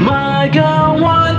My God, why?